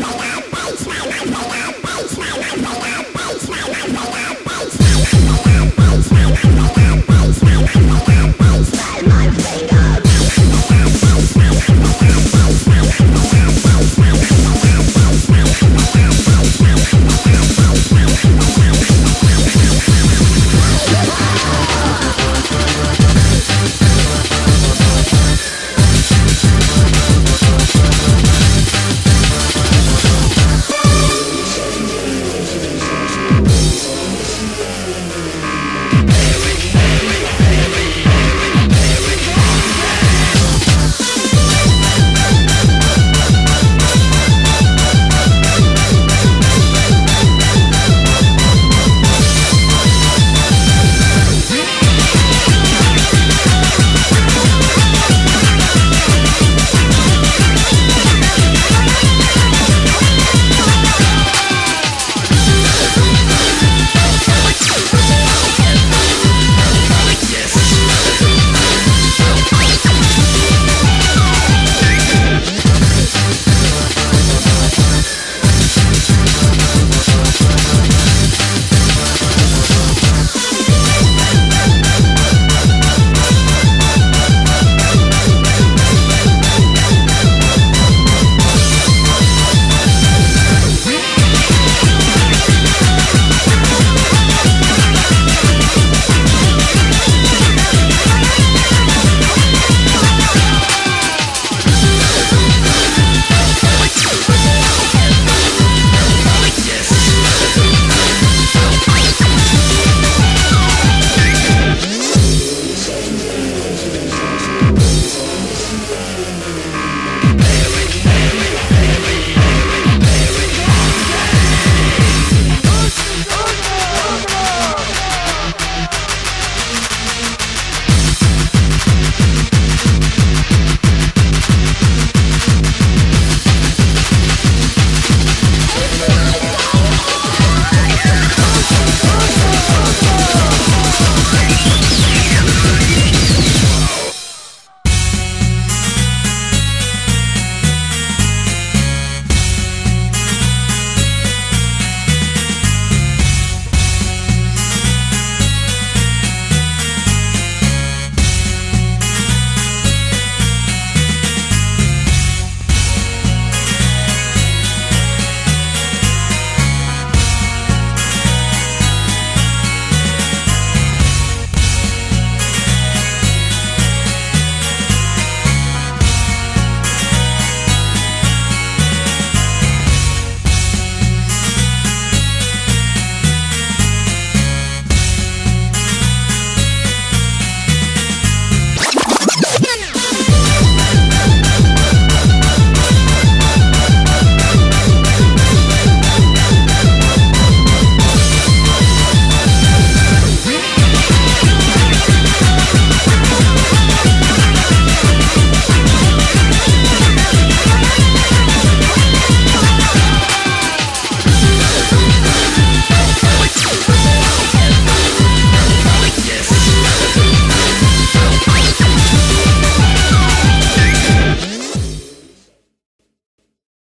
Bye.